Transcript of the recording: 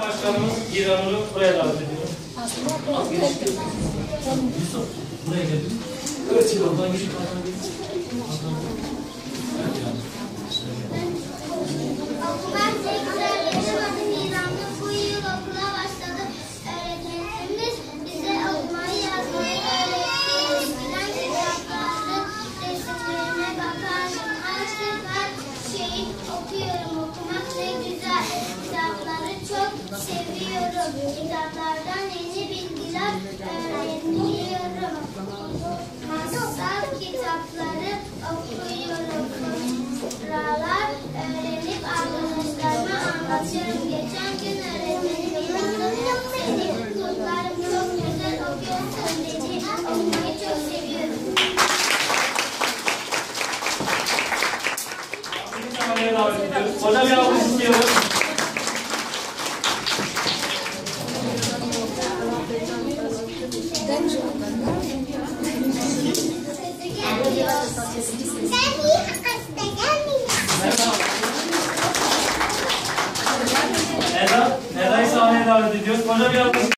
Başkanımız İran'ı buraya davet ediyor. Buraya geldim. Evet, oradan geçip oradan geçip. Kitaplardan yeni bilgiler öğreniyorum. Masal kitapları okuyorum. Fıkralar öğrenip arkadaşlarıma anlatıyorum. Geçen gün öğretmenim yanımda seni notlarım çok güzel okuyorsun dedi. Okumayı çok seviyorum. Bir kameraya davet ediyoruz. Hoca bir alkış istiyoruz. Neda, Neda'yı sahneye davet ediyoruz. Hoca bir alkış